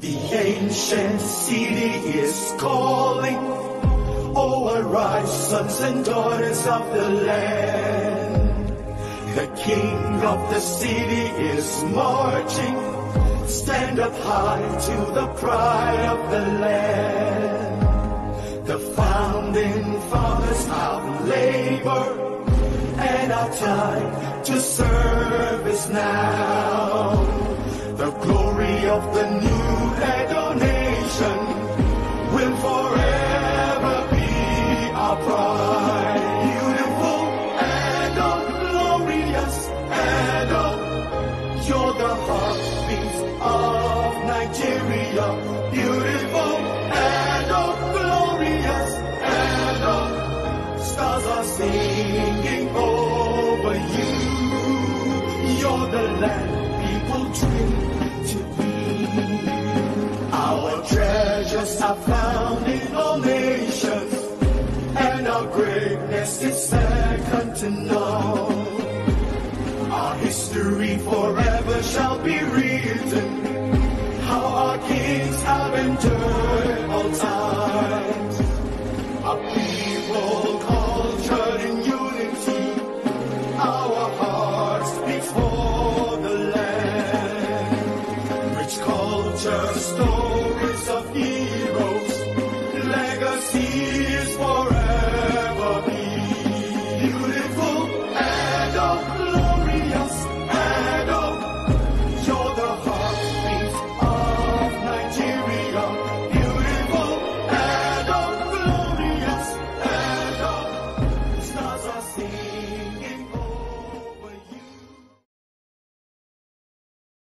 The ancient city is calling. Oh, arise, sons and daughters of the land. The king of the city is marching. Stand up high to the pride of the land. The founding fathers have labor, and our time to serve is now. You're the heartbeat of Nigeria. Beautiful Edo, glorious Edo, stars are singing over you. You're the land people dream to be. Our treasures are found in all nations, and our greatness is second to none. History forever shall be written. How our kings have endured all times. A people cultured in unity. Our hearts beat for the land. Rich culture story.